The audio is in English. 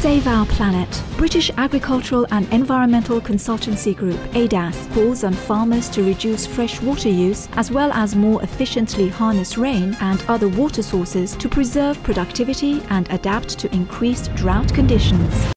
Save Our Planet. British Agricultural and Environmental Consultancy Group, ADAS, calls on farmers to reduce fresh water use as well as more efficiently harness rain and other water sources to preserve productivity and adapt to increased drought conditions.